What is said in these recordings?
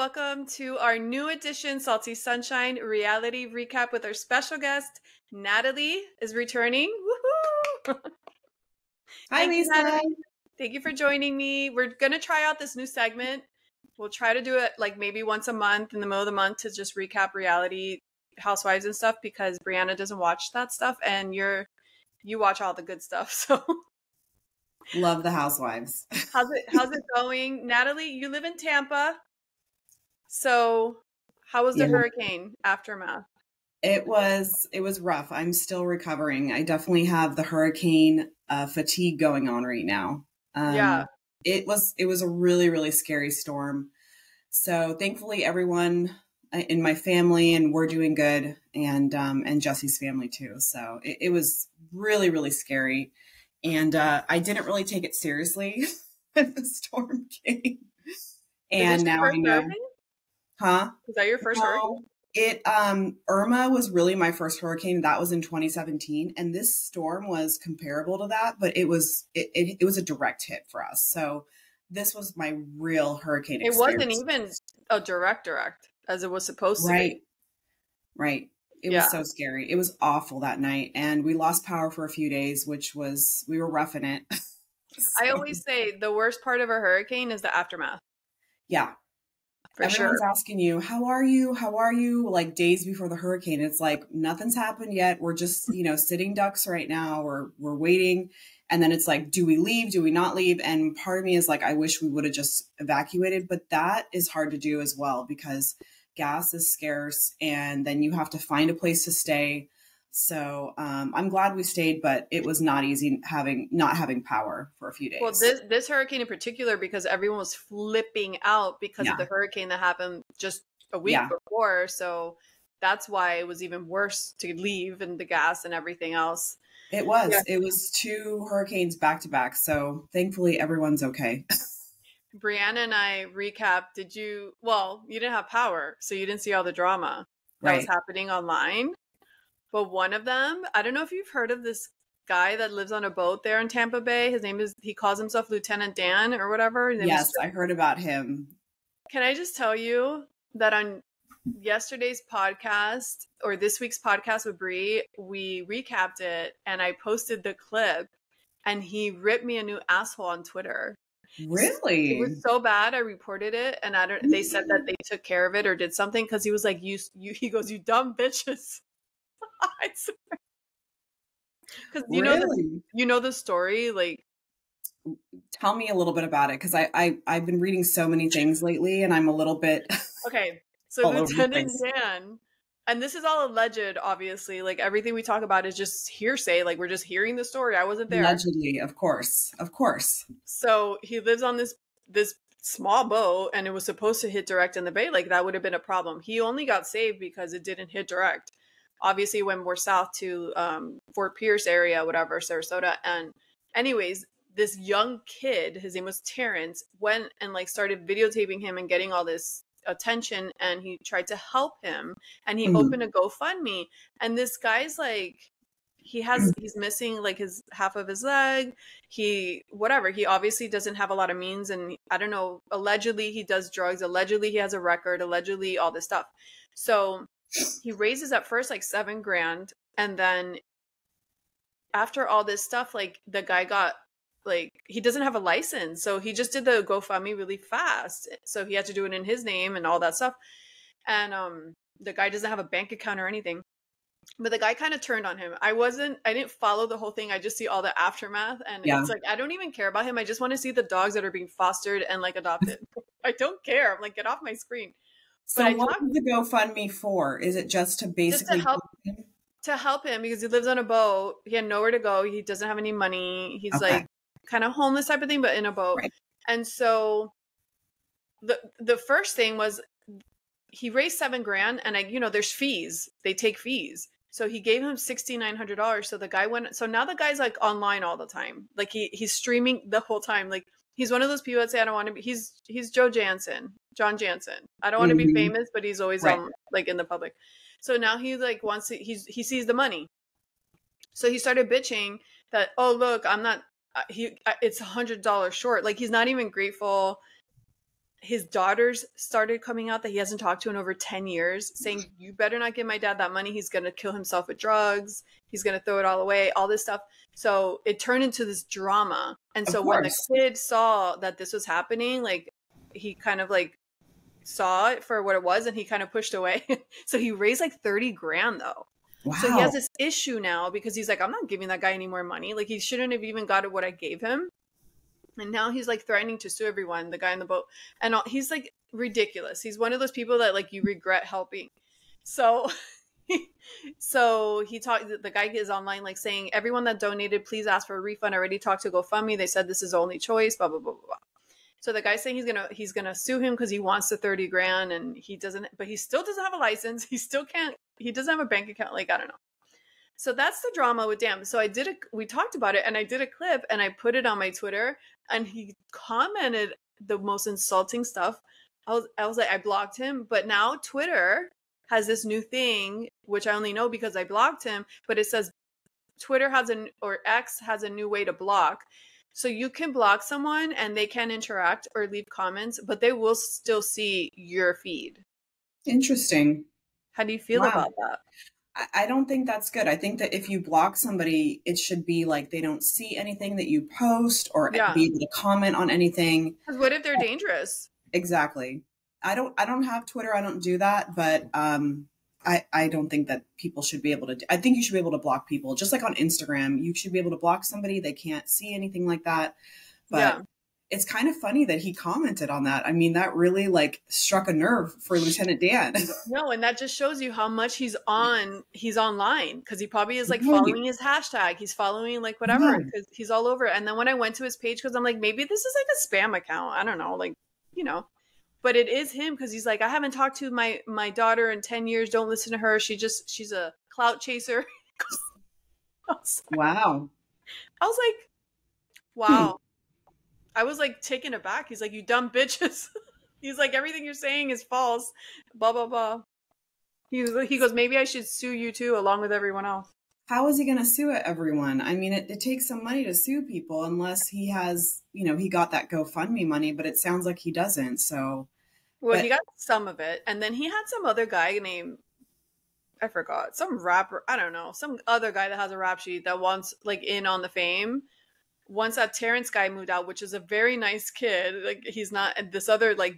welcome to our new edition, Salty Sunshine Reality Recap with our special guest, Natalie is returning. Woohoo! Hi, Thank you, Lisa. Natalie. Thank you for joining me. We're going to try out this new segment. We'll try to do it like maybe once a month in the middle of the month to just recap reality housewives and stuff because Brianna doesn't watch that stuff and you're you watch all the good stuff. So Love the housewives. how's it how's it going? Natalie, you live in Tampa. So how was the Yeah. hurricane aftermath? It was it was rough. I'm still recovering. I definitely have the hurricane uh, fatigue going on right now. Um, Yeah. it was it was a really really scary storm. So thankfully, everyone uh, in my family and we're doing good, and um, and Jesse's family too. So it, it was really really scary, and uh, I didn't really take it seriously when the storm came. And now I know, hurricane? Huh? Is that your first hurricane? No, It um Irma was really my first hurricane. That was in 2017, and this storm was comparable to that, but it was it it, it was a direct hit for us. So this was my real hurricane. It wasn't even a direct direct as it was supposed to right, be. right. It Yeah. was so scary. It was awful that night, and we lost power for a few days, which was we were roughing it. I always say the worst part of a hurricane is the aftermath. yeah. For Everyone's sure. asking you, "How are you? How are you?" Like days before the hurricane, it's like nothing's happened yet. We're just, you know, sitting ducks right now. We're we're waiting, and then it's like, do we leave? Do we not leave? And part of me is like, I wish we would have just evacuated, but that is hard to do as well because gas is scarce, and then you have to find a place to stay. So um, I'm glad we stayed, but it was not easy having not having power for a few days. Well, this this hurricane in particular, because everyone was flipping out because Yeah. of the hurricane that happened just a week Yeah. before. So that's why it was even worse to leave and the gas and everything else. It was. Yeah. It was two hurricanes back to back. So thankfully everyone's okay. Brianna and I recap. Did you? Well, you didn't have power, so you didn't see all the drama that was happening online. But one of them, I don't know if you've heard of this guy that lives on a boat there in Tampa Bay. His name is he calls himself Lieutenant Dan or whatever. Yes, I heard about him. Can I just tell you that on yesterday's podcast or this week's podcast with Bree, we recapped it and I posted the clip and he ripped me a new asshole on Twitter. Really? It was so bad I reported it and I don't they said that they took care of it or did something cuz he was like you you he goes you dumb bitches. Cuz you know the, you know the story like Tell me a little bit about it because I, I I've been reading so many things lately and I'm a little bit Okay, so the Lieutenant. Dan, and this is all alleged, obviously. Like everything we talk about is just hearsay. Like we're just hearing the story. I wasn't there. allegedly, of course. Of course. So he lives on this this small boat, and it was supposed to hit direct in the bay. Like that would have been a problem. He only got saved because it didn't hit direct. Obviously, when we're south to um, Fort Pierce area, whatever, Sarasota, and anyways. This young kid, his name was Terrence, went and like started videotaping him and getting all this attention and he tried to help him and he Mhm. opened a GoFundMe and this guy's like he has he's missing like his half of his leg he whatever he obviously doesn't have a lot of means and I don't know allegedly he does drugs allegedly he has a record allegedly all this stuff so he raises at first like 7 grand and then after all this stuff like the guy got like he doesn't have a license so he just did the gofundme really fast. So he had to do it in his name and all that stuff. And um the guy doesn't have a bank account or anything. But the guy kind of turned on him. I wasn't i didn't follow the whole thing. I just see all the aftermath and Yeah. it's like i don't even care about him. I just want to see the dogs that are being fostered and like adopted. I don't care. I'm like get off my screen So But what was the GoFundMe for? Is it just to basically to help- him? to help him because he lives on a boat. He had nowhere to go. He doesn't have any money. He's Okay. like kind of homeless type of thing, but in a boat. Right. And so the the first thing was he raised seven grand, and I you know there's fees. They take fees. So he gave him sixty nine hundred dollars. So the guy went. So now the guy's like online all the time. Like he he's streaming the whole time. Like he's one of those people that say I don't want to be. He's he's Joe Janssen, John Janssen. I don't want to be Mhm. famous, but he's always Right. um like in the public. So now he like wants to. He's he sees the money. So he started bitching that oh look I'm not uh, he uh, it's a hundred dollars short. Like he's not even grateful. his daughters started coming out that he hasn't talked to in over 10 years saying you better not give my dad that money he's going to kill himself with drugs he's going to throw it all away all this stuff so it turned into this drama and so when the kid saw that this was happening like he kind of like saw it for what it was and he kind of pushed away so he raised like 30 grand though Wow. so he has this issue now because he's like, I'm not giving that guy any more money. Like he shouldn't have even got what I gave him. And now he's like threatening to sue everyone, the guy in the boat. And all, he's like ridiculous. He's one of those people that like you regret helping. So so he talked the guy is online like saying everyone that donated please ask for a refund. I already talked to GoFundMe. They said this is the only choice, blah blah blah blah blah. So the guy's saying he's gonna he's gonna sue him because he wants the 30 grand and he doesn't but he still doesn't have a license. He still can't he doesn't have a bank account. Like I don't know. So that's the drama with Dan. So I did a we talked about it and I did a clip and I put it on my Twitter and he commented the most insulting stuff. I was I was like I blocked him, but now Twitter has this new thing which I only know because I blocked him, but it says Twitter has an or X has a new way to block. So you can block someone and they can interact or leave comments, but they will still see your feed. Interesting. How do you feel Wow. about that? I- don't think that's good. I think that if you block somebody, it should be like they don't see anything that you post or Yeah. be able to comment on anything. What if they're dangerous? Exactly. I don't I don't have Twitter. I don't do that, but um I I don't think that people should be able to I think you should be able to block people just like on Instagram. You should be able to block somebody they can't see anything like that. But Yeah. it's kind of funny that he commented on that. I mean, that really like struck a nerve for Lieutenant Dan. No, and that just shows you how much he's on. He's online because he probably is like following his hashtag. He's following like whatever Yeah. because he's all over. it. And then when I went to his page, because I'm like, maybe this is like a spam account. I don't know, like you know. But it is him because he's like, I haven't talked to my my daughter in ten years. Don't listen to her. She just she's a clout chaser. I wow. I was like, wow. I was like taken aback. He's like, you dumb bitches. he's like, everything you're saying is false. Blah blah blah. He was, he goes, maybe I should sue you too, along with everyone else. How is he going to sue everyone? I mean, it, it takes some money to sue people unless he has, you know, he got that GoFundMe money, but it sounds like he doesn't. So, Well, But- he got some of it, and then he had some other guy named I forgot some rapper. I don't know some other guy that has a rap sheet that wants like in on the fame. Once that Terrence guy moved out, which is a very nice kid, like he's not this other like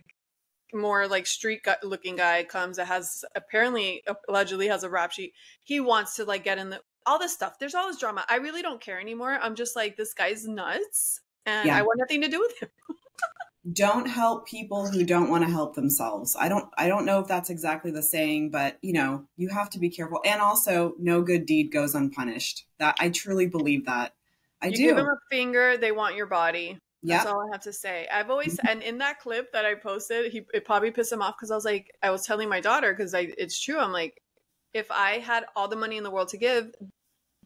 more like street looking guy comes that has apparently allegedly has a rap sheet. He wants to like get in the all this stuff. There's all this drama. I really don't care anymore. I'm just like this guy's nuts, and Yeah. I want nothing to do with him. don't help people who don't want to help themselves. I don't I don't know if that's exactly the saying, but you know, you have to be careful. And also, no good deed goes unpunished. That I truly believe that. I you do. give them a finger, they want your body. That's yeah. all I have to say. I've always mm-hmm. and in that clip that I posted, he it probably pissed him off because I was like, I was telling my daughter because I it's true. I'm like, if I had all the money in the world to give,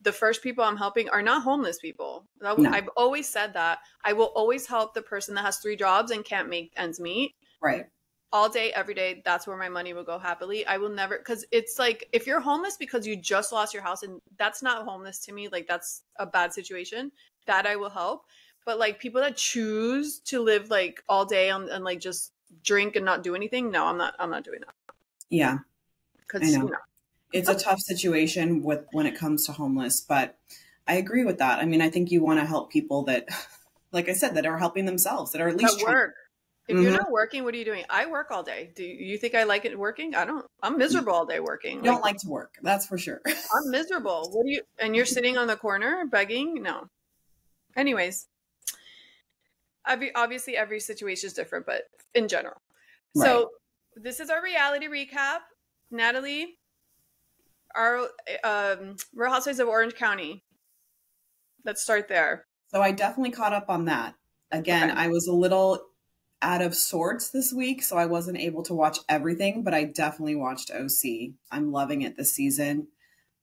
the first people I'm helping are not homeless people. That, No. I've always said that. I will always help the person that has three jobs and can't make ends meet Right. all day, every day. That's where my money will go happily. I will never because it's like if you're homeless because you just lost your house and that's not homeless to me. Like that's a bad situation. That I will help. But like people that choose to live like all day on, and like just drink and not do anything, no, I'm not. I'm not doing that Yeah. because you know. It's a tough situation with when it comes to homeless, but I agree with that. I mean, I think you want to help people that like I said that are helping themselves, that are at least work. If you're Mhm. not working, what are you doing? I work all day. Do you think I like it working? I don't. I'm miserable all day working. You don't like to work. That's for sure. I'm miserable. What do you? And you're sitting on the corner begging? No. Anyways, obvi- obviously every situation is different, but in general. So this is our reality recap. Natalie, our um, Real Housewives of Orange County. Let's start there. So I definitely caught up on that. Again, Okay. I was a little out of sorts this week, so I wasn't able to watch everything, but I definitely watched OC. I'm loving it this season.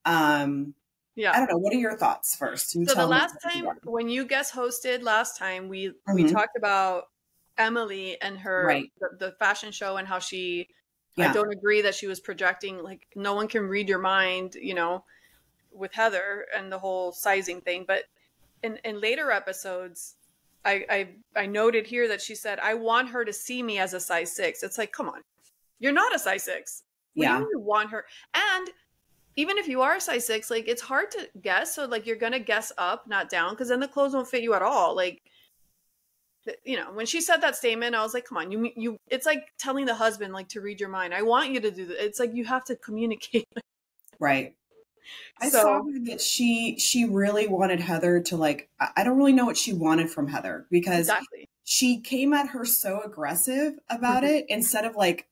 Um, yeah. I don't know. What are your thoughts first? You So the last time when you guest hosted last time, we we Mhm. talked about Emily and her Right. the, the fashion show and how she Yeah. I don't agree that she was projecting like no one can read your mind, you know, with Heather and the whole sizing thing. But in in later episodes, I, I I noted here that she said, I want her to see me as a size six. It's like, come on. You're not a size six. What Yeah. do you want her? And even if you are a size six, like it's hard to guess. So like you're gonna guess up, not down, because then the clothes won't fit you at all. Like you know, when she said that statement, I was like, come on, you you it's like telling the husband like to read your mind. I want you to do that. It's like you have to communicate. Right. I So- saw that she she really wanted Heather to like I don't really know what she wanted from Heather because exactly. she came at her so aggressive about Mhm. it instead of like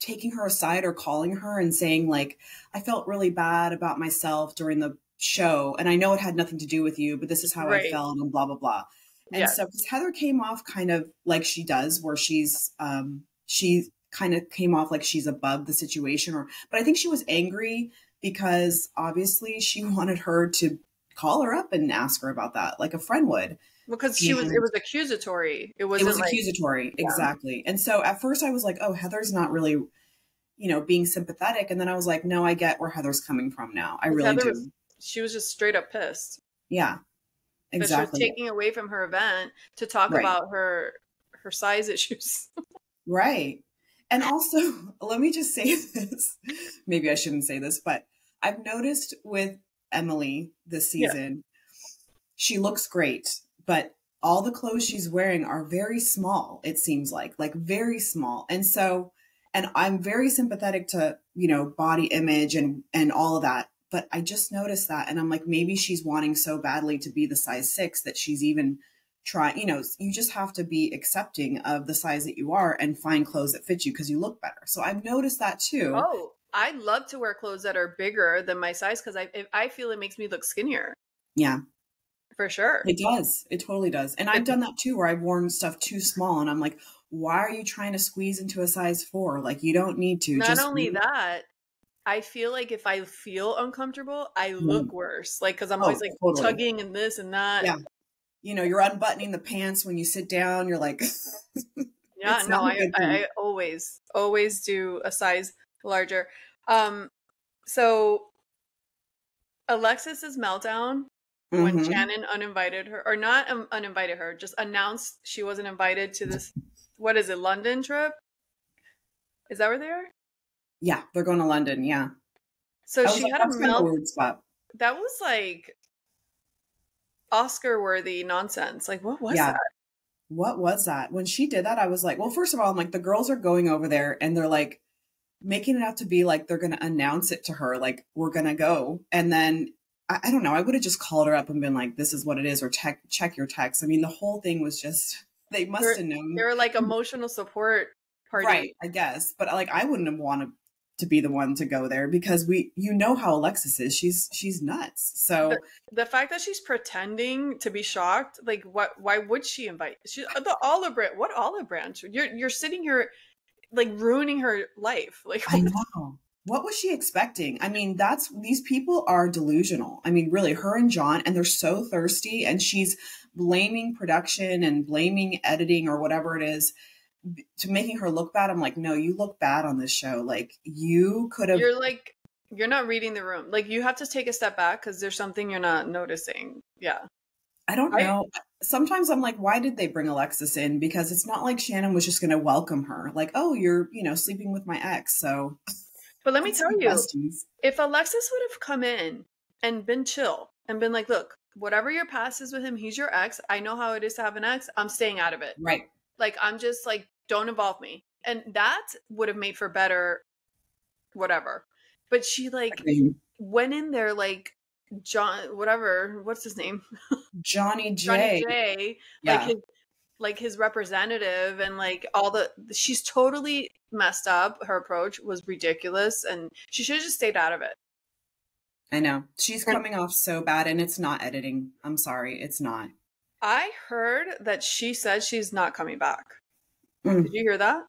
taking her aside or calling her and saying like I felt really bad about myself during the show and I know it had nothing to do with you but this is how I felt and blah blah blah. And Yeah. so Heather came off kind of like she does where she's um she kind of came off like she's above the situation or but I think she was angry because obviously she wanted her to call her up and ask her about that like a friend would Because she was it was accusatory. It wasn't it was like accusatory Yeah. exactly and so at first i was like oh heather's not really you know being sympathetic and then i was like no i get where heather's coming from now i really Heather do was- she was just straight up pissed. yeah that she was exactly taking away from her event to talk Right. about her her size issues. right and also let me just say this maybe i shouldn't say this but i've noticed with emily this Yeah. season she looks great but all the clothes she's wearing are very small it seems like like very small and so and i'm very sympathetic to you know body image and and all of that but i just noticed that and i'm like maybe she's wanting so badly to be the size six that she's even trying you know you just have to be accepting of the size that you are and find clothes that fit you because you look better so i've noticed that too oh, I love to wear clothes that are bigger than my size because I I feel it makes me look skinnier yeah for sure. It does. It totally does. And I've done that too, where I've worn stuff too small, and I'm like, why are you trying to squeeze into a size four? Like, you don't need to. Not Just only that, I feel like if I feel uncomfortable, I look worse. Like because I'm Mm. Oh, always like totally. tugging and this and that. Yeah. you know, you're unbuttoning the pants when you sit down. You're like, Yeah, no, I, I. I always, always do a size larger. Um, so Alexis's meltdown when Mhm. Shannon uninvited her, or not um, uninvited her, just announced she wasn't invited to this. What is it, London trip? Is that where they are? Yeah, they're going to London. Yeah. So she like, had a that's kind of melt. weird spot. That was like Oscar worthy nonsense. Like, what was Yeah. that? What was that? When she did that, I was like, well, first of all, I'm like, the girls are going over there and they're like making it out to be like they're going to announce it to her, like, we're going to go. And then I, I don't know, I would have just called her up and been like, this is what it is, or check, check your text. I mean, the whole thing was just, they must They're- have known. They were like emotional support party. Right, I guess. But like, I wouldn't have wanted to be the one to go there because we, you know how Alexis is. She's, she's nuts. So the fact that she's pretending to be shocked, like what? Why would she invite? She uh, the olive branch. What olive branch? You're you're sitting here, like ruining her life. Like I know. What was she expecting? I mean, that's these people are delusional. I mean, really, her and John, and they're so thirsty, and she's blaming production and blaming editing or whatever it is to making her look bad. I'm like, no, you look bad on this show. Like, you could have. you're like you're not reading the room. Like you have to take a step back because there's something you're not noticing. Yeah, I don't I- know. Sometimes I'm like, why did they bring Alexis in? Because it's not like Shannon was just going to welcome her. Like, oh, you're, you know, sleeping with my ex. So but let me tell you, questions. if Alexis would have come in and been chill and been like, look, whatever your past is with him, he's your ex. I know how it is to have an ex. I'm staying out of it. Right. Like I'm just like, don't involve me. And that would have made for better whatever. But she like went in there like John whatever, what's his name? Johnny J. Johnny J. Yeah. Like his like his representative and like all the she's totally messed up. Her approach was ridiculous and she should have just stayed out of it. I know. She's coming off so bad and it's not editing. I'm sorry. It's not. I heard that she said she's not coming back. Mm. Did you hear that?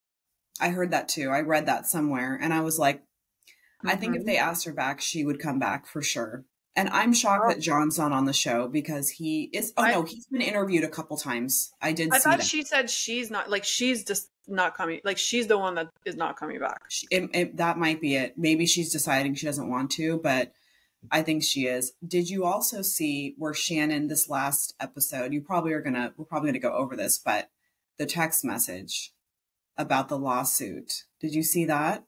I heard that too. I read that somewhere and I was like, I think if they asked her back, she would come back for sure. And I'm shocked Oh. that John's not on the show because he is. Oh I- no, he's been interviewed a couple times. I did I thought that. she said she's not like she's just not coming like she's the one that is not coming back. She- it- it- that might be it. Maybe she's deciding she doesn't want to, but I think she is. Did you also see where Shannon this last episode? You probably are gonna we're probably gonna go over this, but the text message about the lawsuit. Did you see that?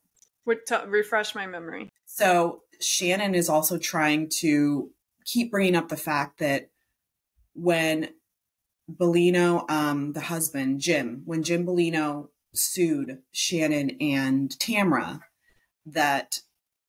T- refresh my memory. So Shannon is also trying to keep bringing up the fact that when Bellino, um, the husband Jim, when Jim Bellino sued Shannon and Tamra, that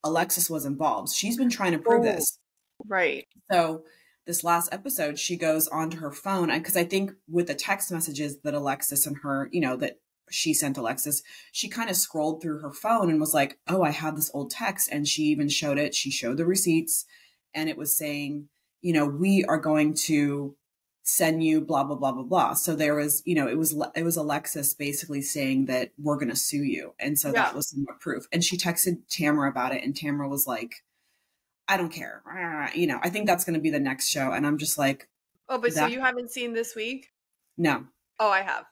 Alexis was involved. She's been trying to prove oh, this. Right. So this last episode, she goes onto her phone And because I think with the text messages that Alexis and her, you know, that she sent Alexis, she kind of scrolled through her phone and was like, "Oh, I have this old text," and she even showed it. She showed the receipts, and it was saying, you know, we are going to send you blah blah blah blah blah. So there was, you know, it was it was Alexis basically saying that we're going to sue you, and so yeah. that was somewhat proof. And she texted Tamra about it, and Tamra was like, "I don't care," you know. I think that's going to be the next show, and I'm just like, "Oh, but so you haven't seen this week?" No. Oh, I have.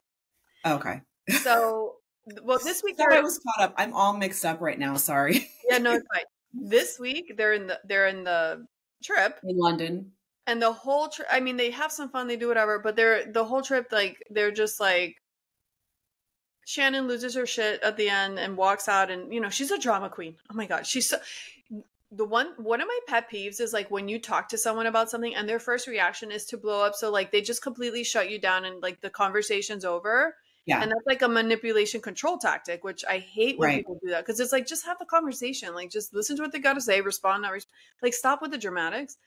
Oh, okay. So, well, this week I was caught up. I'm all mixed up right now. Sorry. yeah, no, it's fine. This week they're in the they're in the trip in London and the whole trip i mean they have some fun they do whatever but they're the whole trip like they're just like shannon loses her shit at the end and walks out and you know she's a drama queen. Oh my god she's so the one one of my pet peeves is like when you talk to someone about something and their first reaction is to blow up so like they just completely shut you down and like the conversation's over. Yeah. And that's like a manipulation control tactic which i hate when right. people do that because it's like just have the conversation like just listen to what they got to say respond not respond like stop with the dramatics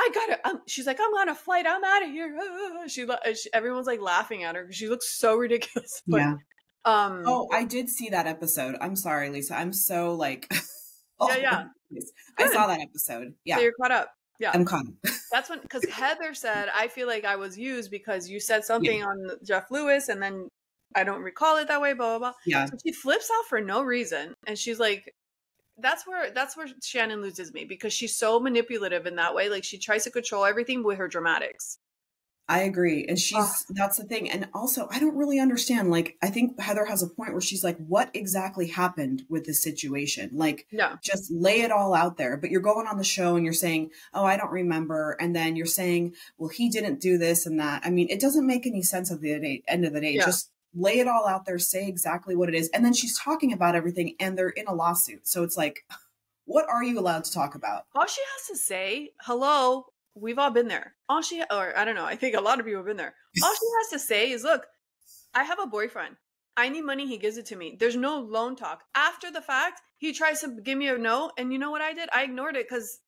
I gotta. Um, she's like, I'm on a flight. I'm out of here. She, she, everyone's like laughing at her because she looks so ridiculous. But, yeah. Um. Oh, I did see that episode. I'm sorry, Lisa. I'm so like. yeah, yeah. I saw that episode. Yeah. So you're caught up. Yeah. I'm caught up. That's when because Heather said, I feel like I was used because you said something yeah. on Jeff Lewis and then I don't recall it that way. Blah blah blah. Yeah. So she flips out for no reason, and she's like, that's where that's where Shannon loses me because she's so manipulative in that way. Like she tries to control everything with her dramatics. I agree. And she's oh. that's the thing. And also I don't really understand. Like I think Heather has a point where she's like, what exactly happened with this situation? Like no. just lay it all out there. But you're going on the show and you're saying, Oh, I don't remember. And then you're saying, Well, he didn't do this and that. I mean, it doesn't make any sense at the end of the day. Yeah. Just lay it all out there, say exactly what it is. And then she's talking about everything and they're in a lawsuit. So it's like, what are you allowed to talk about? All she has to say, hello, we've all been there. All she, or I don't know, I think a lot of people have been there. All she has to say is, look, I have a boyfriend. I need money. He gives it to me. There's no loan talk. After the fact, he tries to give me a note. And you know what I did? I ignored it because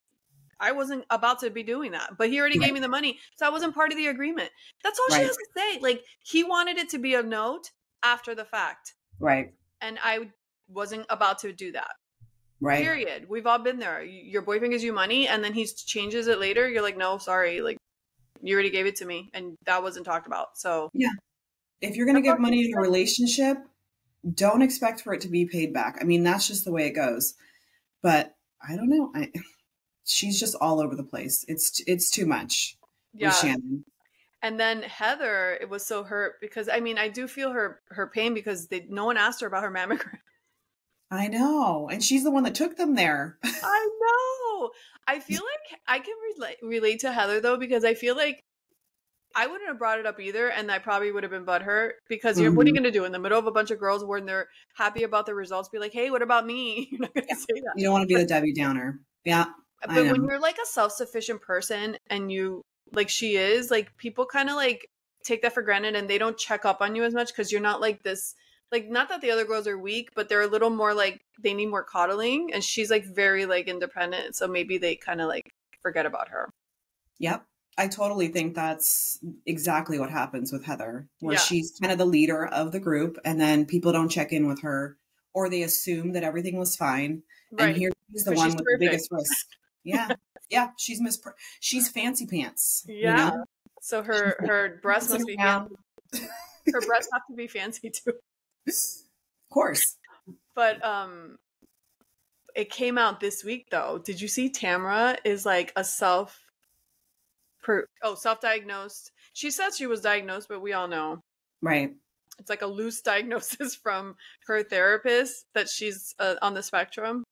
I wasn't about to be doing that, but he already right. gave me the money. So I wasn't part of the agreement. That's all right. she has to say. Like he wanted it to be a note after the fact. Right. And I wasn't about to do that. Right. Period. We've all been there. Your boyfriend gives you money and then he changes it later. You're like, no, sorry. Like you already gave it to me and that wasn't talked about. So yeah. If you're going to give money in a relationship, don't expect for it to be paid back. I mean, that's just the way it goes. But I don't know. I she's just all over the place. It's it's too much. Yeah. Shannon. And then Heather, it was so hurt because I mean I do feel her her pain because they no one asked her about her mammogram. I know, and she's the one that took them there. I know. I feel like I can relate relate to Heather though because I feel like I wouldn't have brought it up either, and I probably would have been butthurt because you're mm-hmm. what are you mm-hmm. going to do in the middle of a bunch of girls when they're happy about the results? Be like, hey, what about me? You're not going to yeah. say that. You don't want to be the Debbie Downer. Yeah, but when you're like a self-sufficient person and you like she is, like people kind of like take that for granted and they don't check up on you as much because you're not like this like not that the other girls are weak but they're a little more like they need more coddling and she's like very like independent so maybe they kind of like forget about her yep i totally think that's exactly what happens with heather where yeah. she's kind of the leader of the group and then people don't check in with her or they assume that everything was fine right. and here's the one with perfect. the biggest risk yeah, yeah. She's Miss. she's fancy pants. Yeah. You know? So her her breasts must be fancy. her breasts have to be fancy too. Of course. But um, it came out this week though. Did you see Tamra is like a self. Per, oh, self-diagnosed. She said she was diagnosed, but we all know. Right. It's like a loose diagnosis from her therapist that she's uh, on the spectrum.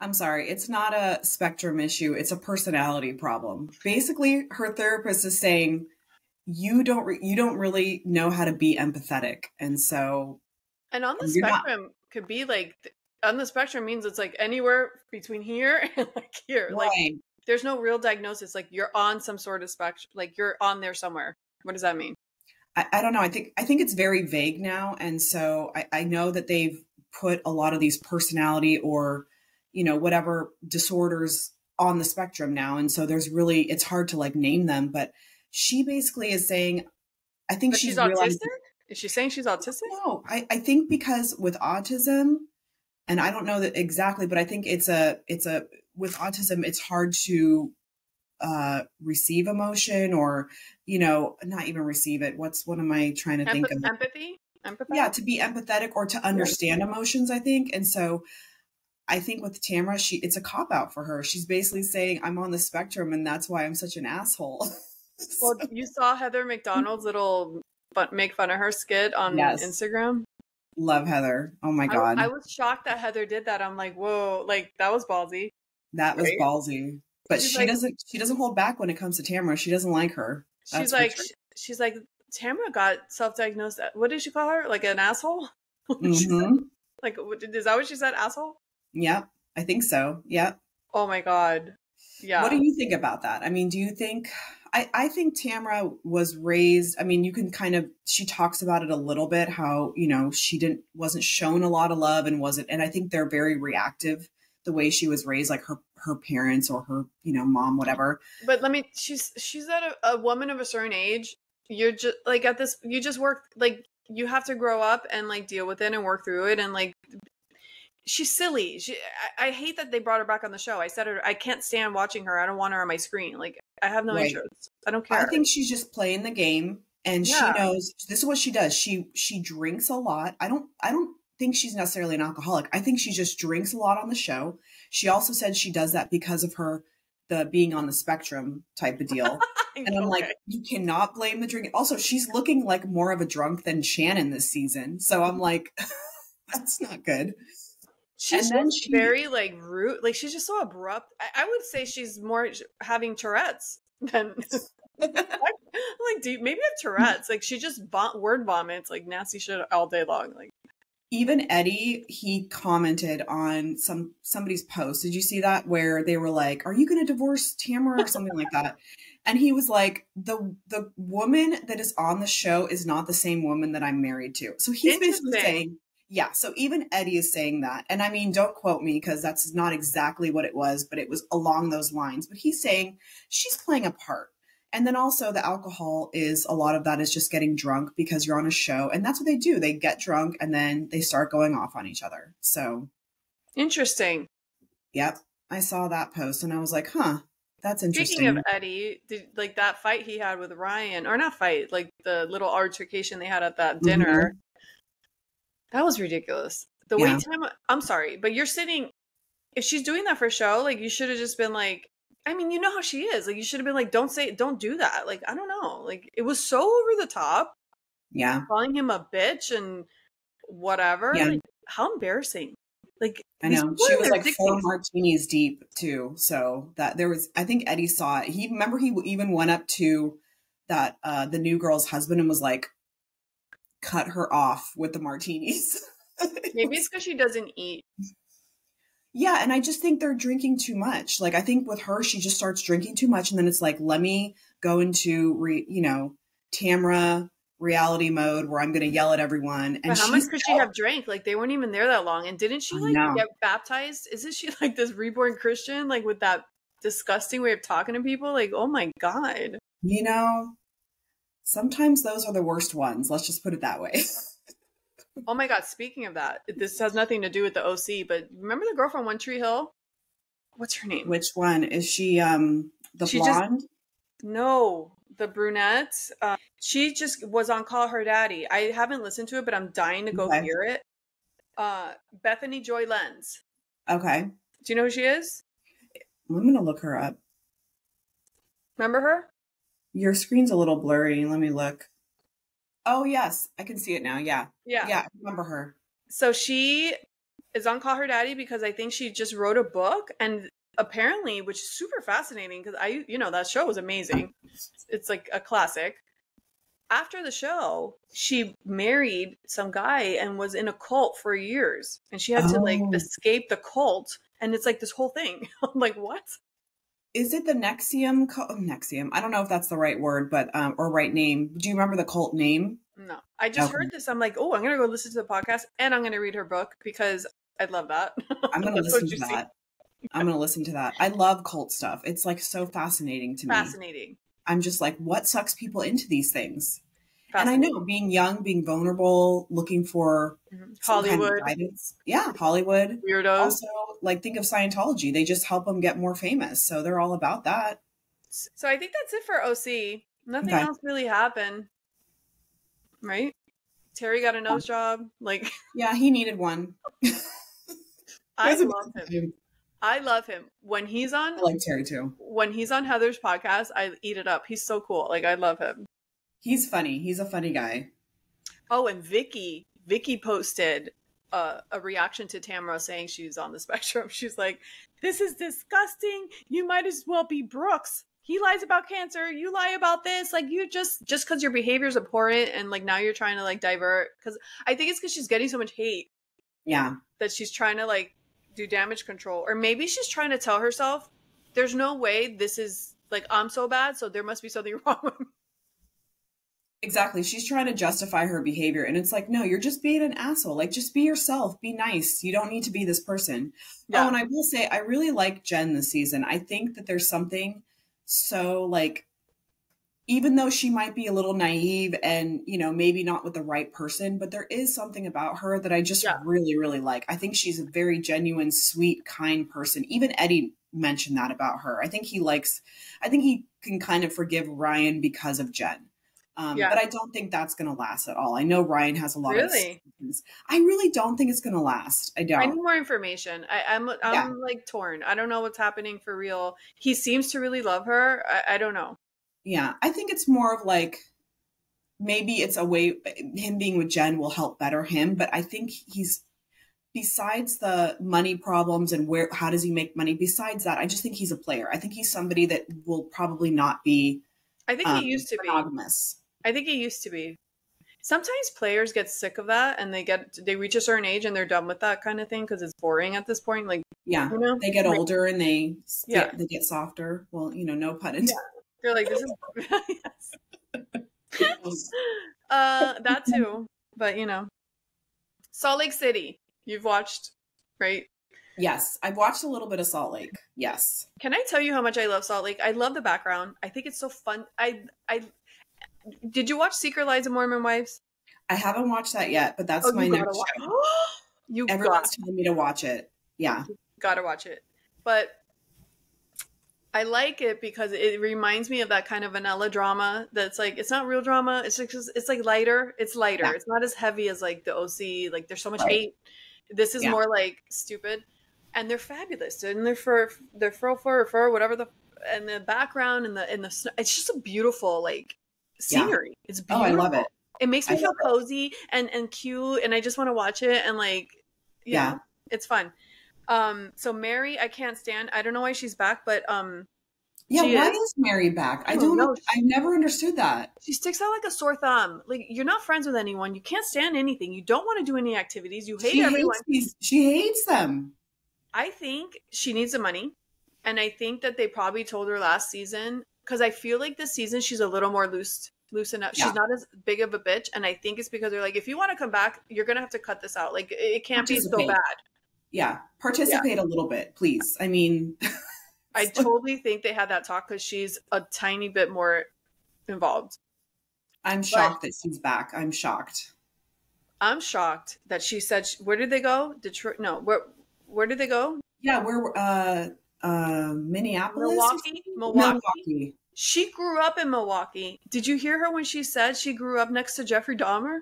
I'm sorry, it's not a spectrum issue, it's a personality problem. Basically, her therapist is saying you don't you don't really know how to be empathetic. And so And on the You're not- spectrum could be like on the spectrum means it's like anywhere between here and like here. Like there's no real diagnosis. Like you're on some sort of spectrum. Like you're on there somewhere. What does that mean? I, I don't know. I think I think it's very vague now, and so I, I know that they've put a lot of these personality or you know whatever disorders on the spectrum now, and so there's really it's hard to like name them. But she basically is saying, I think But she's, she's realized. autistic? Is she saying she's autistic? No, I, I think because with autism, and I don't know that exactly, but I think it's a it's a with autism, it's hard to uh receive emotion or you know not even receive it what's what am i trying to think of empathy? Empathy? yeah to be empathetic or to understand emotions i think and so i think with tamra she it's a cop out for her she's basically saying i'm on the spectrum and that's why i'm such an asshole Well, you saw Heather McDonald's little fun, make fun of her skit on Yes. Instagram. love heather oh my god I, was shocked that Heather did that. I'm like, whoa, like that was ballsy. that was right? ballsy but She's she like- doesn't she doesn't hold back when it comes to tamra she doesn't like her That's She's like, sure. she's like, Tamra got self-diagnosed. What did she call her? Like an asshole? Mhm. like, is that what she said? Asshole? Yep i think so yep Oh my god. Yeah. What do you think about that? I mean, do you think I, I think Tamra was raised, I mean, you can kind of she talks about it a little bit, how, you know, she didn't wasn't shown a lot of love and wasn't and I think they're very reactive the way she was raised, like her her parents or her, you know, mom, whatever. But let me. She's she's at a, a woman of a certain age. You're just like at this. You just work like you have to grow up and like deal with it and work through it and like. She's silly. She, I, I hate that they brought her back on the show. I said her. I can't stand watching her. I don't want her on my screen. Like I have no Right. interest. I don't care. I think she's just playing the game and Yeah. she knows this is what she does. She she drinks a lot. I don't I don't think she's necessarily an alcoholic. I think she just drinks a lot on the show. She also said she does that because of her the being on the spectrum type of deal. And I'm like, you cannot blame the drink. Also, she's looking like more of a drunk than Shannon this season. So I'm like, that's not good. She's and then she- very like rude. Like she's just so abrupt. I, I would say she's more having Tourette's than. like, do you, maybe have Tourette's. Like she just vom- word vomits like nasty shit all day long. Like Even Eddie, he commented on some somebody's post. Did you see that? Where they were like, "Are you going to divorce Tamra or something like that?" And he was like, "the The woman that is on the show is not the same woman that I'm married to." So he's basically saying, "Yeah." So even Eddie is saying that, and I mean, don't quote me because that's not exactly what it was, but it was along those lines. But he's saying she's playing a part. And then also the alcohol is a lot of that is just getting drunk because you're on a show and that's what they do. They get drunk and then they start going off on each other. So, interesting. yep. I saw that post and I was like, "Huh, that's interesting." Speaking of Eddie, did, like that fight he had with Ryan, or not fight, like the little altercation they had at that dinner, mm-hmm. That was ridiculous. The Yeah. wait time, I'm sorry, but you're sitting, if she's doing that for show, like you should have just been like, I mean, you know how she is. Like you should have been like, don't say, don't do that. Like, I don't know. Like it was so over the top, yeah. calling him a bitch and whatever. Yeah. Like, how embarrassing. Like, I know. She was like four 60s. martinis deep too. So that there was I think Eddie saw it. He remember he even went up to that uh the new girl's husband and was like cut her off with the martinis. Maybe it's because she doesn't eat. Yeah, and I just think they're drinking too much. Like I think with her, she just starts drinking too much, and then it's like, let me go into re, you know, Tamra reality mode where I'm going to yell at everyone. And But how much could she have drank? Like they weren't even there that long. And didn't she like get baptized? Isn't she like this reborn Christian? Like with that disgusting way of talking to people? Like, oh my God. You know, sometimes those are the worst ones. Let's just put it that way. Oh my God. Speaking of that, this has nothing to do with the OC, but remember the girl from One Tree Hill? What's her name? Which one is she? Um, the She just- blonde. No, the brunette. Uh, she just was on Call Her Daddy. I haven't listened to it, but I'm dying to go Okay. hear it. Uh, Bethany Joy Lenz. Okay, Do you know who she is? I'm going to look her up. Remember her? Your screen's a little blurry. Let me look. Oh yes, I can see it now. Yeah, Yeah. yeah, I remember her. So she is on Call Her Daddy because I think she just wrote a book and apparently, which is super fascinating because I, you know, that show was amazing. It's like a classic. After the show, she married some guy and was in a cult for years, and she had to like Oh. escape the cult. And it's like this whole thing. I'm like, what? Is it the NXIVM? Co- oh, NXIVM. I don't know if that's the right word, but um, or right name. Do you remember the cult name? No, I just Okay. heard this. I'm like, oh, I'm gonna go listen to the podcast and I'm gonna read her book because I'd love that. I'm going to listen to see. that. I'm going to listen to that. I love cult stuff. It's like so fascinating to me. Fascinating. I'm just like, what sucks people into these things? And I know being young, being vulnerable, looking for Mhm. some kind of Hollywood. Yeah, Hollywood. weirdos. Also, like think of Scientology. They just help them get more famous, so they're all about that. So I think that's it for OC. Nothing Okay. else really happened. Right? Terry got a nose job. Like Yeah, he needed one. I love him. I love him. When he's on I like Terry too. when he's on Heather's podcast, I eat it up. He's so cool. Like I love him. He's funny. He's a funny guy. Oh, and Vicki, Vicki posted uh, a reaction to Tamra saying she's on the spectrum. She's like, "This is disgusting. You might as well be Brooks. He lies about cancer. You lie about this. Like you just just because your behavior is abhorrent and like now you're trying to like divert. Because I think it's because she's getting so much hate Yeah. that she's trying to like do damage control, or maybe she's trying to tell herself, "There's no way this is like I'm so bad, so there must be something wrong with me." Exactly. She's trying to justify her behavior. And it's like, no, you're just being an asshole. Like, just be yourself. Be nice. You don't need to be this person. Yeah. Oh, and I will say, I really like Jen this season. I think that there's something so, like, even though she might be a little naive and, you know, maybe not with the right person, but there is something about her that I just Yeah. really, really like. I think she's a very genuine, sweet, kind person. Even Eddie mentioned that about her. I think he likes, I think he can kind of forgive Ryan because of Jen. Um, Yeah. But I don't think that's going to last at all. I know Ryan has a lot Really? of. I really don't think it's going to last. I don't. I need more information. I, I'm I'm Yeah. like torn. I don't know what's happening for real. He seems to really love her. I, I don't know. Yeah, I think it's more of like maybe it's a way him being with Jen will help better him, but I think he's besides the money problems and where how does he make money besides that I just think he's a player. I think he's somebody that will probably not be I think um, he used to be. monogamous. I think it used to be. Sometimes players get sick of that and they get they reach a certain age and they're done with that kind of thing because it's boring at this point. Like Yeah. you know, They get Like, older and they Yeah. they get softer. Well, you know, no pun intended. They're like this is uh that too. But you know, Salt Lake City. You've watched, right? Yes, I've watched a little bit of Salt Lake. Yes. Can I tell you how much I love Salt Lake? I love the background. I think it's so fun. I I did you watch Secret Lives of Mormon Wives? I haven't watched that yet, but that's Oh, my you next watch. show. you Everyone's got, telling me to watch it. Yeah. gotta watch it. But I like it because it reminds me of that kind of vanilla drama that's like it's not real drama. It's just it's like lighter. It's lighter. Yeah. It's not as heavy as like the OC. Like there's so much Right. hate. This is Yeah. more like stupid, and they're fabulous. And they're for their fur fur fur whatever the and the background and the and the. It's just a beautiful like Yeah. scenery. It's Oh, beautiful. I love it. It makes I me feel love cozy and and cute, and I just want to watch it and like yeah, Yeah. it's fun. Um, so Mary, I can't stand. I don't know why she's back, but um, Yeah, She why is. is Mary back? I I don't know. know. I never understood that. she sticks out like a sore thumb. Like you're not friends with anyone. You can't stand anything. You don't want to do any activities. You hate she everyone. Hates she hates them. I think she needs the money, and I think that they probably told her last season because I feel like this season she's a little more loose, loosen up. Yeah. She's not as big of a bitch, and I think it's because they're like, if you want to come back, you're gonna have to cut this out. Like it can't be so bad. Yeah, participate a little bit, please. I mean, I totally think they had that talk because she's a tiny bit more involved. I'm shocked that she's back. I'm shocked. I'm shocked that she said, she, "Where did they go? Detroit? No, where? Where did they go? Yeah, we're uh uh Minneapolis, Milwaukee. Milwaukee. Milwaukee. She grew up in Milwaukee. Did you hear her when she said she grew up next to Jeffrey Dahmer?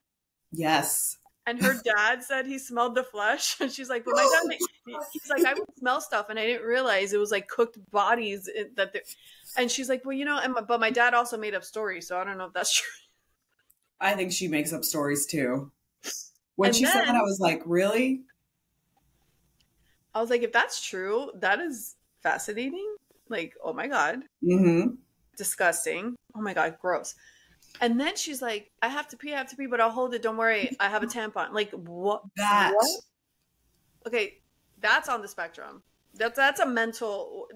Yes. And her dad said he smelled the flesh, and she's like, "But my dad, he's like, I would smell stuff, and I didn't realize it was like cooked bodies that." they're-" And she's like, "Well, you know, and my, but my dad also made up stories, so I don't know if that's true." I think she makes up stories too. When And she said that, I was like, really? I was like, if that's true, that is fascinating. Like, oh my God. Mm-hmm. Disgusting. Oh my God, gross. And then she's like, I have to pee, I have to pee, but I'll hold it. Don't worry. I have a tampon. Like, what? That. What? Okay, that's on the spectrum. That's that's a mental.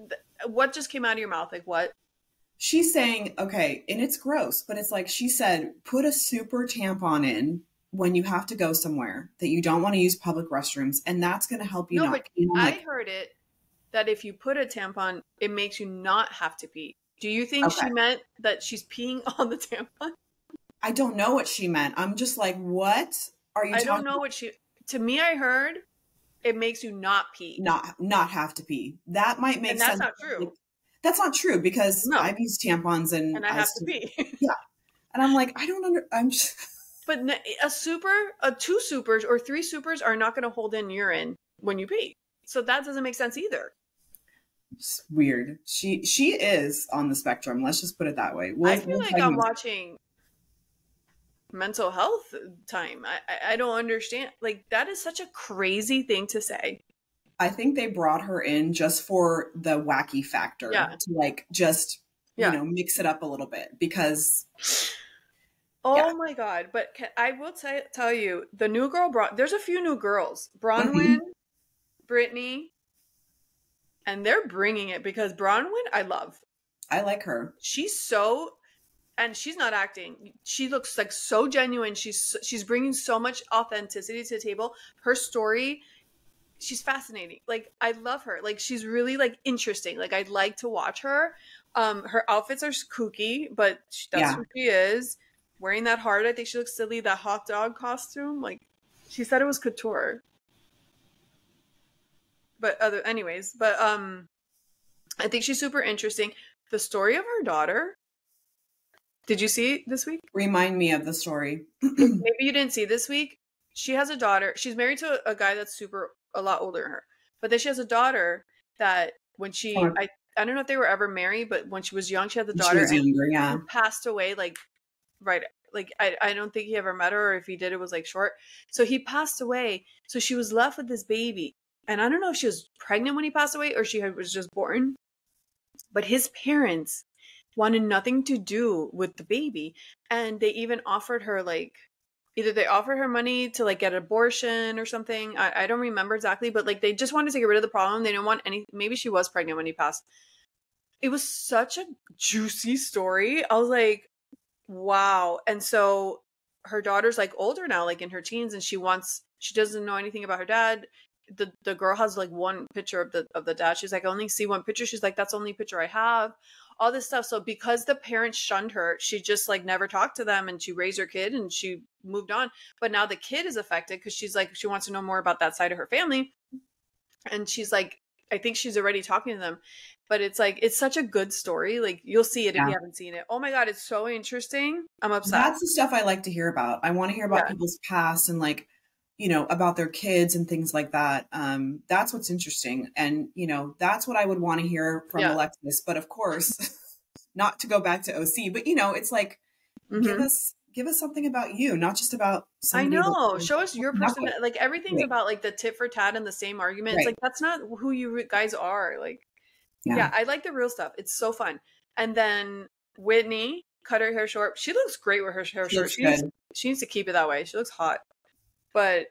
What just came out of your mouth? Like what? She's saying, okay, and it's gross, but it's like she said, put a super tampon in when you have to go somewhere that you don't want to use public restrooms, and that's going to help you. No, not, but I like, heard it that if you put a tampon, it makes you not have to pee. Do you think Okay. she meant that she's peeing on the tampon? I don't know what she meant. I'm just like, what are you? I don't know what she. To me, I heard it makes you not pee. Not not have to pee. That might make and that's sense. not true. That's not true because No. I've used tampons and And I have to pee. and I'm like, I don't under. I'm just. But a super, a two supers or three supers are not going to hold in urine when you pee. So that doesn't make sense either. Weird. She she is on the spectrum. Let's just put it that way. We'll- I feel we'll like I'm watching mental health time. I, I I don't understand. Like that is such a crazy thing to say. I think they brought her in just for the wacky factor. Yeah. To like just Yeah. you know mix it up a little bit because Oh Yeah. my god! But ca I will t- tell you, the new girl brought. There's a few new girls, mm-hmm. Bronwyn, Britani, and they're bringing it because Bronwyn, I love. I like her. She's so, and she's not acting. She looks like so genuine. She's she's bringing so much authenticity to the table. Her story, she's fascinating. Like I love her. Like she's really like interesting. Like I'd like to watch her. Um, her outfits are kooky, but sh- that's Yeah. who she is. Wearing that heart, I think she looks silly. That hot dog costume, like she said it was couture. But other, anyways, but um, I think she's super interesting. The story of her daughter. Did you see this week? Remind me of the story. Maybe you didn't see this week. She has a daughter. She's married to a guy that's super a lot older than her. But then she has a daughter that when she Oh. I I don't know if they were ever married, but when she was young, she had the daughter was and younger, yeah. passed away like right like I, I don't think he ever met her or if he did it was like short so he passed away so she was left with this baby and i don't know if she was pregnant when he passed away or she was just born but his parents wanted nothing to do with the baby. And they even offered her like either they offered her money to like get an abortion or something. I, I don't remember exactly but like they just wanted to get rid of the problem. They didn't want any maybe she was pregnant when he passed. It was such a juicy story. I was like wow. And so her daughter's like older now like in her teens and she wants she doesn't know anything about her dad the the girl has like one picture of the of the dad. She's like i only see one picture. She's like that's the only picture i have. All this stuff. So because the parents shunned her she just like never talked to them and she raised her kid and she moved on. But now the kid is affected because she's like she wants to know more about that side of her family. And she's like i think she's already talking to them. But it's like it's such a good story. Like you'll see it if you haven't seen it. Oh my god it's so interesting. I'm obsessed That's the stuff I like to hear about. I want to hear about Yeah. people's past and like, you know, about their kids and things like that. Um, that's what's interesting. And, you know, that's what I would want to hear from Yeah. Alexis. But of course, not to go back to OC, but you know, it's like give Mhm. us give us something about you, not just about I somebody that know. Show us your person. Like everything's Right. about like the tit for tat and the same argument. It's like that's not who you guys are. Like, yeah. Yeah. I like the real stuff. It's so fun. And then Whitney cut her hair short. She looks great with her hair She short. She needs, she needs to keep it that way. She looks hot. But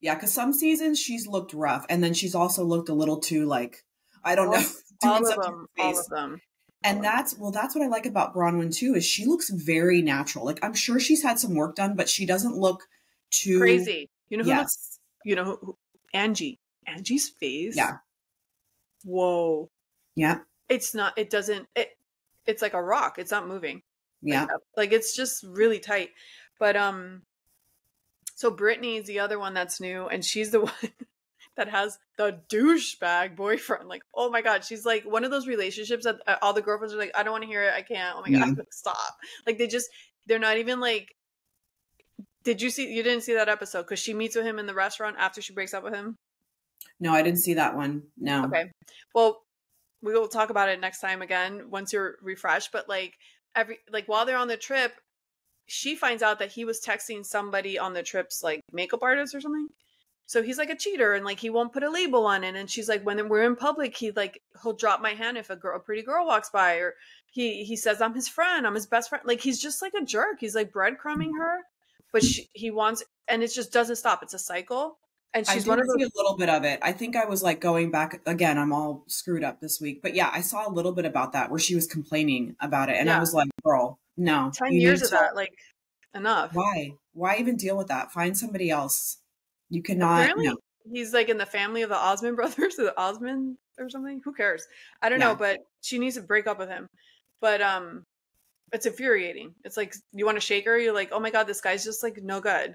Yeah, because some seasons she's looked rough, and then she's also looked a little too like I don't know. all of them, all of them. And that's well, that's what I like about Bronwyn too. Is she looks very natural. Like I'm sure she's had some work done, but she doesn't look too Crazy. You know who looks, you know who, who Angie. Angie's face. Yeah. Whoa. yeah, It's not it doesn't it it's like a rock. It's not moving. yeah. like, like it's just really tight but um so Britani is the other one that's new and she's the one that has the douchebag boyfriend like oh my god she's like one of those relationships that uh, all the girlfriends are like i don't want to hear it i can't oh my god Yeah. stop like they just they're not even like did you see you didn't see that episode because she meets with him in the restaurant after she breaks up with him No, I didn't see that one. No. Okay. Well, we will talk about it next time again once you're refreshed. But like every like while they're on the trip, she finds out that he was texting somebody on the trip's like makeup artist or something. so he's like a cheater and like he won't put a label on it. And she's like when we're in public he like he'll drop my hand if a girl a pretty girl walks by or he he says i'm his friend. I'm his best friend. Like he's just like a jerk. He's like breadcrumbing her but she, he wants and it just doesn't stop. It's a cycle. And she's one of those a little bit of it. I think I was like going back again. I'm all screwed up this week, but yeah, I saw a little bit about that where she was complaining about it, and I was like, "Girl, no, 10 years of to- that like enough Why? Why even deal with that? Find somebody else. You cannot. apparently No. he's like in the family of the osmond brothers or the osmond or something who cares i don't know but she needs to break up with him but um it's infuriating it's like you want to shake her you're like oh my god this guy's just like no good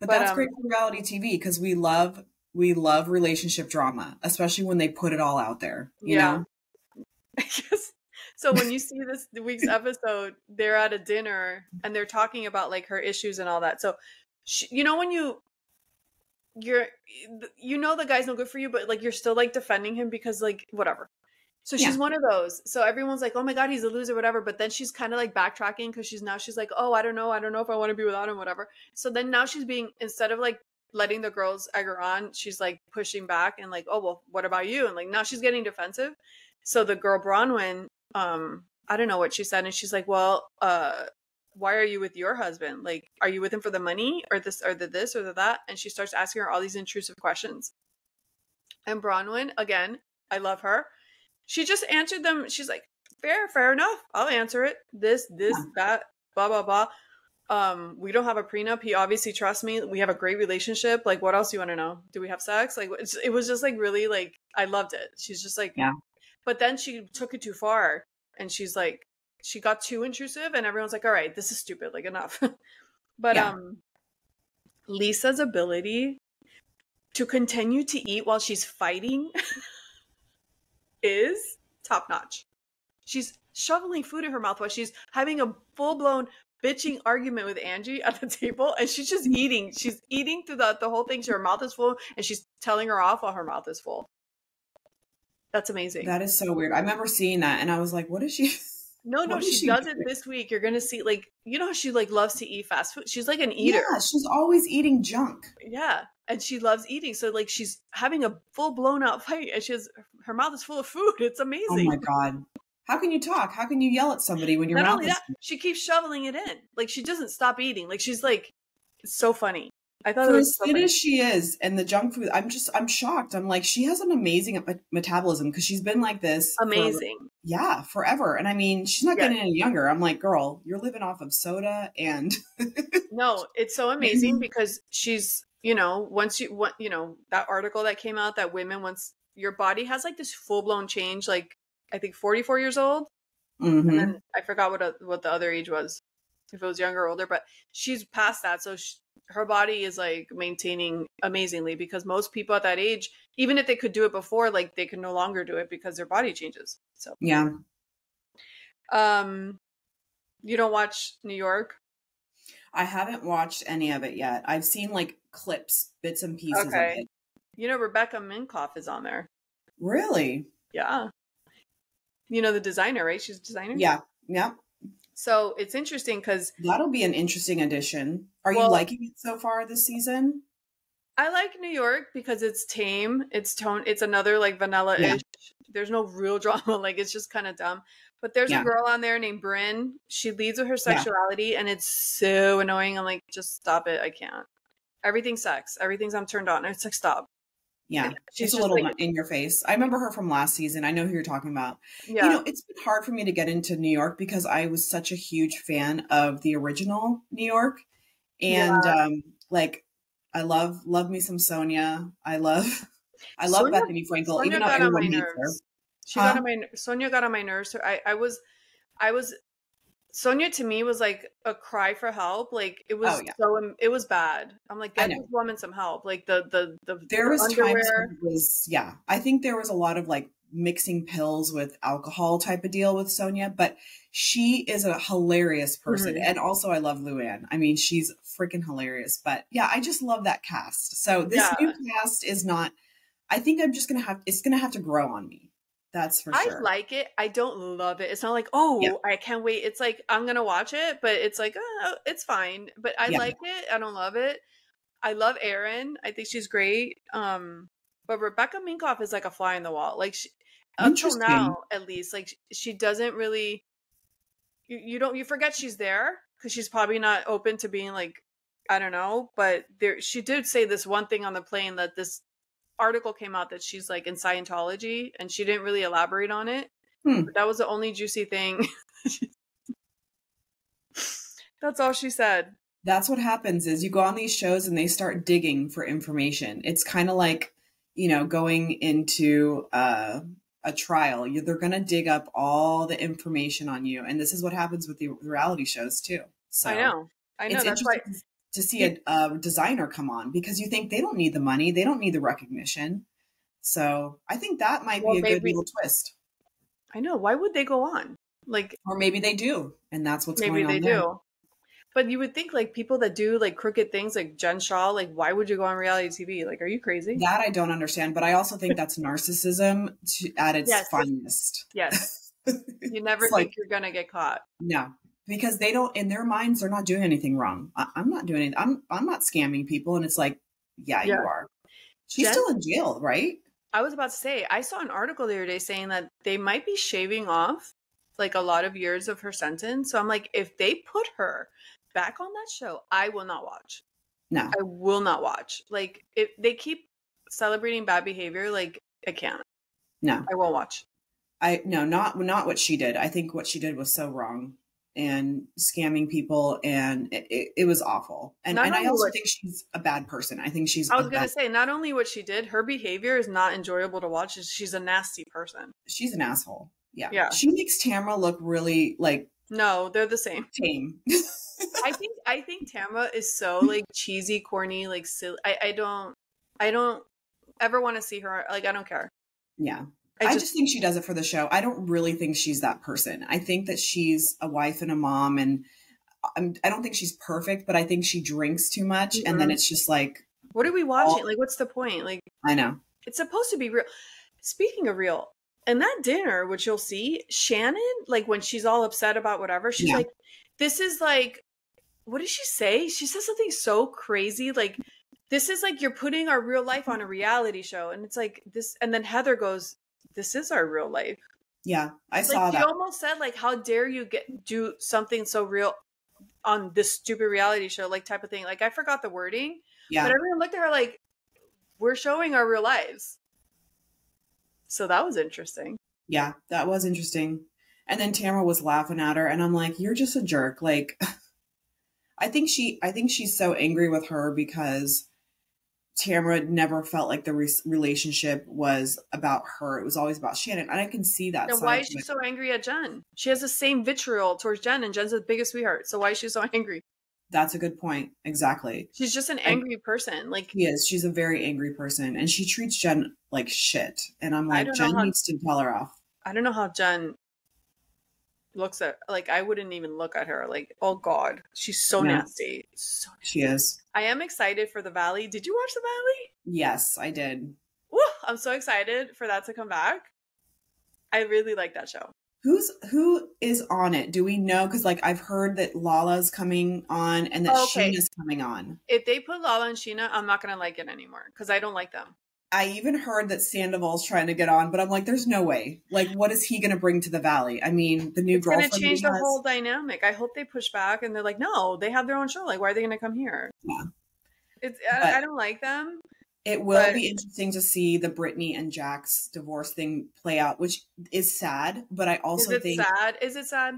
But, But, that's um, great for reality TV because we love we love relationship drama, especially when they put it all out there. You Yeah. know, Yes. So when you see this week's episode, they're at a dinner and they're talking about like her issues and all that. So, she, you know, when you you're you know the guy's no good for you, but like you're still like defending him because like whatever. So she's Yeah. one of those. So everyone's like, "Oh my god, he's a loser," whatever. But then she's kind of like backtracking because she's now she's like, "Oh, I don't know, I don't know if I want to be without him, whatever." So then now she's being instead of like letting the girls egg her on, she's like pushing back and like, "Oh well, what about you?" And like now she's getting defensive. So the girl Bronwyn, um, I don't know what she said, and she's like, "Well, uh, why are you with your husband? Like, are you with him for the money, or this, or the this, or the that?" And she starts asking her all these intrusive questions. And Bronwyn, again, I love her. She just answered them. She's like, "Fair, fair enough. I'll answer it. This, this, that, blah, blah, blah." Um, we don't have a prenup. He obviously trusts me. We have a great relationship. Like, what else do you want to know? Do we have sex? Like, it was just like really like I loved it. She's just like, Yeah. But then she took it too far, and she's like, she got too intrusive, and everyone's like, all right, this is stupid. Like, enough. but Yeah. um, Lisa's ability to continue to eat while she's fighting is top notch. She's shoveling food in her mouth while she's having a full blown bitching argument with Angie at the table, and she's just eating. She's eating through the, the whole thing. So her mouth is full, and she's telling her off while her mouth is full. That's amazing. that is so weird. I remember seeing that, and I was like, "What is she?" no, no, she she does it this week. You're gonna see, like, you know, how she like loves to eat fast food. She's like an eater. Yeah, she's always eating junk. Yeah. And she loves eating. So like she's having a full blown out fight and she has her mouth is full of food. It's oh amazing. Oh my god! How can you talk? How can you yell at somebody when your Not mouth only is? that, she keeps shoveling it in. Like she doesn't stop eating. Like she's like it's so funny. I thought it For was as so funny. as she is, and the junk food, I'm just, I'm shocked. I'm like, she has an amazing metabolism because she's been like this. for- amazing. yeah, forever. And I mean, she's not Yeah. getting any younger. I'm like, girl, you're living off of soda and No, it's so amazing because she's, you know, once you want, you know, that article that came out that women once your body has like this full blown change, like I think 44 years old. Mhm. and then I forgot what a, what the other age was, if it was younger or older. But she's past that, so she, her body is like maintaining amazingly because most people at that age, even if they could do it before, like they can no longer do it because their body changes. So, yeah. um, you don't watch New York, I haven't watched any of it yet. I've seen like clips, bits and pieces Okay. of it. you know Rebecca Minkoff is on there. Really? Yeah, you know the designer, right? She's a designer. Yeah. Yeah. So it's interesting because That'll be an interesting addition. Are Well- you liking it so far this season? I like New York because it's tame. It's tone. It's another like vanilla ish. There's no real drama. Like it's just kind of dumb. But there's Yeah. a girl on there named Bryn. She leads with her Yeah. sexuality, and it's so annoying. I'm like, just stop it. I can't. Everything's sex. Everything's I'm turned on. It's like stop. Yeah. She's a little like, in your face. I remember her from last season. I know who you're talking about. yeah, You know, it's been hard for me to get into New York because I was such a huge fan of the original New York. And um like I love love me some Sonja. I love I love Sonja- Bethenny Frankel, Sonja even though got on my everyone hates her. She Huh? got on my Sonja got on my nerves. I I was I was Sonja to me was like a cry for help. Like it was Oh, yeah. so it was bad. I'm like, get this woman some help. Like the the the There the was times underwear. when was yeah. I think there was a lot of like mixing pills with alcohol type of deal with Sonja, but she is a hilarious person. Mhm. And also I love Luann. I mean, she's freaking hilarious. But yeah, I just love that cast. So this Yeah. new cast is not I think I'm just gonna have it's gonna have to grow on me. That's for I sure. like it. I don't love it. It's not like, oh, Yeah. I can't wait. It's like I'm gonna watch it, but it's like, oh, it's fine. But I Yeah. like it. I don't love it. I love Erin. I think she's great. Um, but Rebecca Minkoff is like a fly in the wall. Like she, Interesting. now, at least, like she doesn't really. You, you don't you forget she's there because she's probably not open to being like I don't know, but there she did say this one thing on the plane that this article came out that she's like in Scientology and she didn't really elaborate on it. Hmm. But that was the only juicy thing. That's all she said. That's what happens is you go on these shows and they start digging for information. It's kind of like, you know, going into uh, a trial. You, they're going to dig up all the information on you, and this is what happens with the reality shows too. So I know. I know. it's That's why interesting to see a, a designer come on because you think they don't need the money, they don't need the recognition. So I think that might Well, be a good maybe- little twist, I know. Why would they go on? Like or maybe they do, and that's what's maybe going on. they there. do. But you would think like people that do like crooked things like Jen Shah, like why would you go on reality TV? Like, are you crazy? That I don't understand, but I also think that's narcissism to, at its Yes. finest. Yes. You never think like- you're gonna get caught. No, because they don't in their minds they're not doing anything wrong. I, I'm not doing it. I'm I'm not scamming people, and it's like, yeah, you are. She's Jen- still in jail, right? I was about to say, I saw an article the other day saying that they might be shaving off like a lot of years of her sentence. So I'm like, if they put her back on that show, I will not watch. No, I will not watch. Like if they keep celebrating bad behavior, like I can't. no, I won't watch. I no, not not what she did. I think what she did was so wrong and scamming people, and it, it, was awful. And and I also what- think she's a bad person. I think she's I was gonna bad, say, not only what she did, her behavior is not enjoyable to watch. She's a nasty person. she's an asshole. Yeah, Yeah. She makes Tamra look really like No, they're the same. tame. I think I think Tamra is so like cheesy, corny, like silly. I, I don't I don't ever want to see her. Like I don't care. yeah. I, I just, just, think she does it for the show. I don't really think she's that person. I think that she's a wife and a mom, and I'm, I don't think she's perfect, but I think she drinks too much, and then Mhm. it's just like what are we watching? all- Like what's the point? Like I know. it's supposed to be real. Speaking of real, and that dinner, which you'll see, Shannon, like when she's all upset about whatever, she's Yeah. like, "This is like, what did she say? She says something so crazy, like." This is like you're putting our real life on a reality show, and it's like this. And then Heather goes, "This is our real life." Yeah, I like saw she that. almost said like how dare you get do something so real on this stupid reality show like type of thing like i forgot the wording Yeah, but everyone looked at her like we're showing our real lives so that was interesting yeah, that was interesting. And then Tamra was laughing at her, and I'm like, "You're just a jerk." Like, I think she, I think she's so angry with her because Tamra never felt like the re- relationship was about her. It was always about Shannon, and I can see that. then why is she so angry at jen she has the same vitriol towards jen and jen's the biggest sweetheart so why is she so angry That's a good point. Exactly. she's just an angry person like She is. She's a very angry person, and she treats Jen like shit. And I'm like, Jen how- needs to tell her off. i don't know how jen looks at like i wouldn't even look at her like oh god she's so Yeah. nasty so She is. I am excited for the Valley. Did you watch the Valley? Yes, I did. Woo! I'm so excited for that to come back. I really like that show. Who's who is on it? Do we know? Because like I've heard that Lala's coming on and that okay. Scheana's coming on. If they put Lala and Scheana, I'm not gonna like it anymore because I don't like them. I even heard that Sandoval's trying to get on, but I'm like, there's no way. Like, what is he going to bring to the Valley? I mean, the new It's gonna change he the has- whole dynamic. I hope they push back and they're like, no, they have their own show. Like, why are they gonna come here? Yeah. It's I, I don't like them. It will but- be interesting to see the Brittany and Jax's divorce thing play out, which is sad. But I Is also it think sad? Is it sad?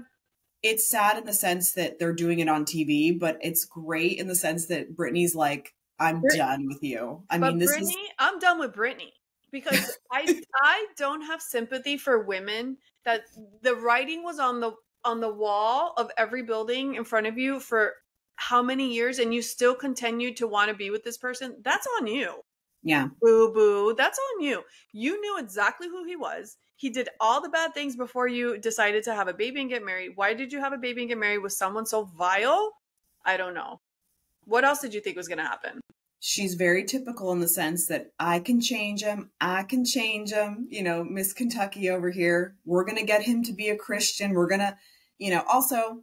it's sad in the sense that they're doing it on TV, but it's great in the sense that Brittany's like, I'm Brit- done with you. I but mean, this Brittany, is I'm done with Brittany because I I don't have sympathy for women that the writing was on the on the wall of every building in front of you for how many years and you still continue to want to be with this person. That's on you. yeah, Boo boo. That's on you. You knew exactly who he was. He did all the bad things before you decided to have a baby and get married. Why did you have a baby and get married with someone so vile? I don't know. What else did you think was going to happen? she's very typical in the sense that I can change him. I can change him. You know, Miss Kentucky over here. We're going to get him to be a Christian. We're going to, you know, also,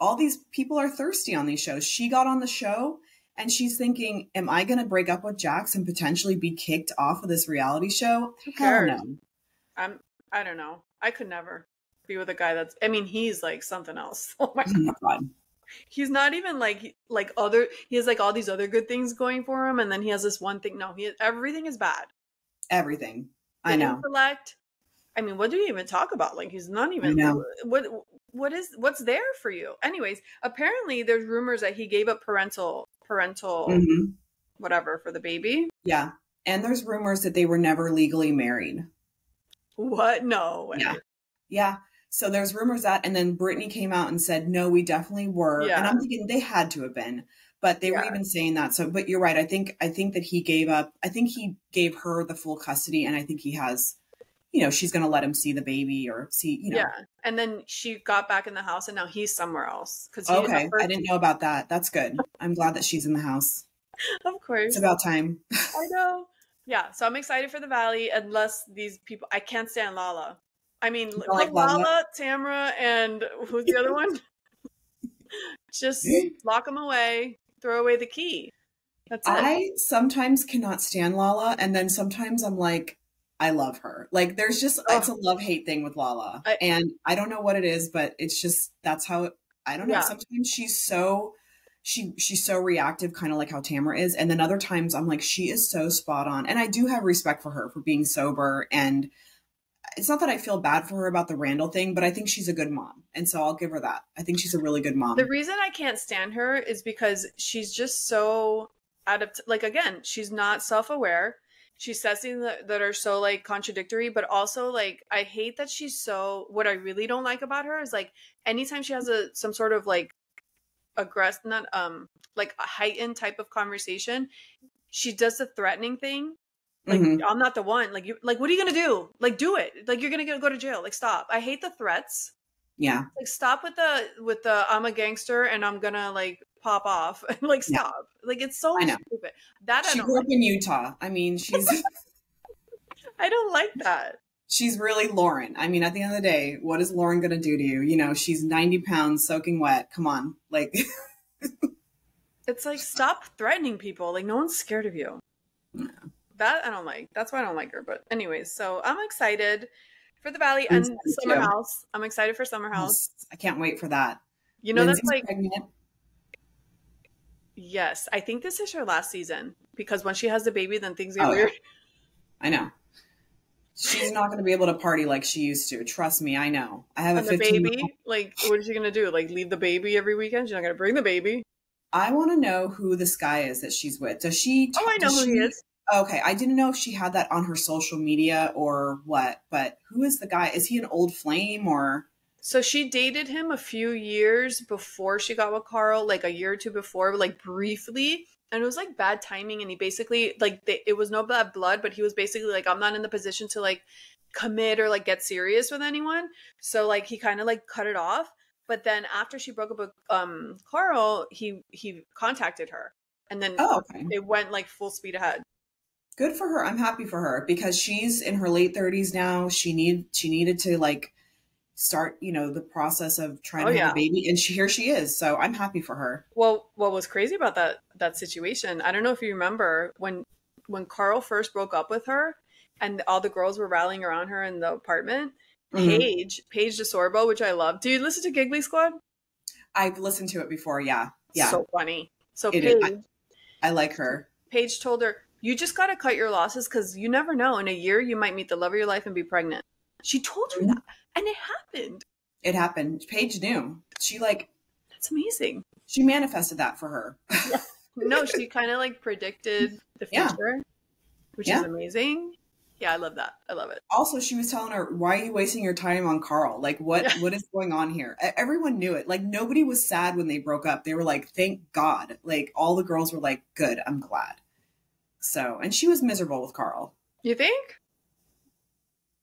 all these people are thirsty on these shows. She got on the show and she's thinking, "Am I going to break up with Jax and potentially be kicked off of this reality show?" Who Hell no. I'm. I don't know. I could never be with a guy that's. I mean, he's like something else. Oh my Oh my god. He's not even like like other he has like all these other good things going for him and then he has this one thing no he everything is bad Everything. The I know. intellect i mean what do you even talk about like he's not even know. what what is what's there for you anyways apparently there's rumors that he gave up parental parental Mhm. whatever for the baby Yeah. And there's rumors that they were never legally married. what no. Yeah. Yeah. So there's rumors that, and then Brittany came out and said, no, we definitely were. Yeah. And I'm thinking they had to have been, but they were Yeah. even saying that. So, but you're right. I think, I think that he gave up, I think he gave her the full custody. And I think he has, you know, she's going to let him see the baby or see, you know. yeah and then she got back in the house and now he's somewhere else because Okay. I didn't know about that. That's good. I'm glad that she's in the house. of course It's about time. I know. Yeah, so I'm excited for the Valley. Unless these people, I can't stand Lala. I mean, don't like Lala, Lala? Tamra, and who's the other one? Just lock them away. Throw away the key. That's it. I sometimes cannot stand Lala, and then sometimes I'm like, I love her. Like, there's just it's a love hate thing with Lala, I- and I don't know what it is, but it's just that's how it, I don't know. Yeah. Sometimes she's so she she's so reactive, kind of like how Tamra is, and then other times I'm like, she is so spot on, and I do have respect for her for being sober and. It's not that I feel bad for her about the Randall thing, but I think she's a good mom. And so I'll give her that. I think she's a really good mom. the reason I can't stand her is because she's just so out of t- like again, she's not self-aware. She says things that, that are so like contradictory, but also like I hate that she's so. What I really don't like about her is like anytime she has a some sort of like aggressive, not um like a heightened type of conversation, she does the threatening thing. Like Mhm. I'm not the one. Like you, like what are you gonna do? Like do it. Like you're gonna go to jail. Like stop. I hate the threats Yeah. like stop with the with the I'm a gangster and I'm gonna like pop off. like Yeah. stop. Like it's so I know. stupid. That She grew like. up in Utah. I mean, she's I don't like that. she's really Lauren. I mean, at the end of the day, what is Lauren going to do to you? You know, she's 90 pounds soaking wet. Come on. Like, It's like stop threatening people. Like no one's scared of you. That I don't like. That's why I don't like her. But anyways, so I'm excited for the Valley and too. Summer House. I'm excited for Summer House. I can't wait for that. You know Lindsay's that's like pregnant. yes. I think this is her last season because when she has the baby, then things get Oh, yeah. weird. I know. She's not going to be able to party like she used to. Trust me, I know. I have a And the baby, like, what is she gonna do? Like, leave the baby every weekend? She's not gonna bring the baby. I want to know who this guy is that she's with. Does she? Oh, I know who she- he is. Okay, I didn't know if she had that on her social media or what, but who is the guy? Is he an old flame or? So she dated him a few years before she got with Carl, like a year or two before, like briefly. And it was like bad timing. And he basically, like, they, it was no bad blood, but he was basically like, I'm not in the position to like commit or like get serious with anyone. So like he kind of like cut it off. But then after she broke up with um Carl, he he contacted her, and then Oh, okay. it went like full speed ahead. Good for her. I'm happy for her because she's in her late 30s now. She need she needed to like start, you know, the process of trying Oh, to have yeah. a baby, and she here she is. So I'm happy for her. Well, what was crazy about that that situation? I don't know if you remember when when Carl first broke up with her, and all the girls were rallying around her in the apartment. Mhm. Paige, Paige DeSorbo, which I love. Do you listen to Giggly Squad? I've listened to it before. Yeah, yeah, So funny. So It Paige, is. I like her. Paige told her, "You just got to cut your losses because you never know. In a year, you might meet the love of your life and be pregnant." She told her Mhm. that, and it happened. It happened. Paige knew. She like That's amazing. she manifested that for her. No, she kind of like predicted the Yeah. future, which Yeah. is amazing. Yeah, I love that. I love it. also, she was telling her, "Why are you wasting your time on Carl? Like, what Yeah. what is going on here?" Everyone knew it. Like, nobody was sad when they broke up. They were like, "Thank God!" Like, all the girls were like, "Good, I'm glad." So, and she was miserable with Carl. You think?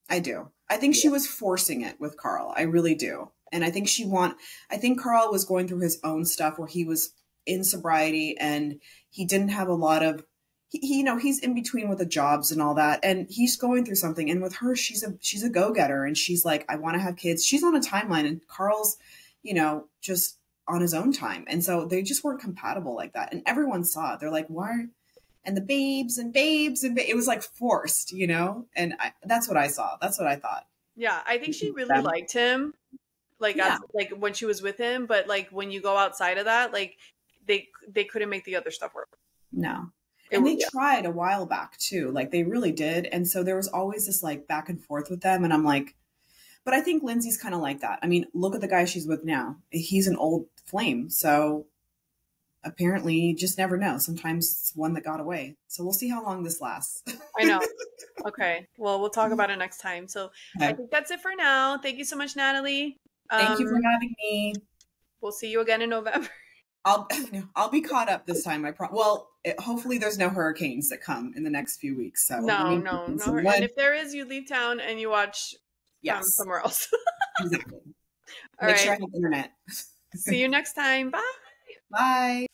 I do. I think she was forcing it with Carl. I really do. And I think she want I think Carl was going through his own stuff where he was in sobriety and he didn't have a lot of he, he you know, he's in between with the jobs and all that and he's going through something and with her she's a she's a go-getter and she's like I want to have kids. She's on a timeline and Carl's, you know, just on his own time. And so they just weren't compatible like that. And everyone saw it. They're like, why? And the babes and babes and ba-. it was like forced, you know? And I, that's what I saw. That's what I thought. Yeah, I think she really liked him. Like Yeah. as, like when she was with him, but like when you go outside of that, like they they couldn't make the other stuff work. No. It And was- they tried a while back too. Like they really did. And so there was always this like back and forth with them. And I'm like, but I think Lindsay's kind of like that. I mean, look at the guy she's with now. He's an old flame. So apparently you just never know. Sometimes it's one that got away. So we'll see how long this lasts. I know. Okay. Well, we'll talk about it next time. So I think that's it for now. Thank you so much, Natalie. Thank you for Um, having me. We'll see you again in November. I'll I'll be caught up this time. I pro- well, it, hopefully there's no hurricanes that come in the next few weeks. So No, no, no. And if there is, you leave town and you watch um, yes, somewhere else. exactly. All Make right. sure I have internet. see you next time. Bye. Bye.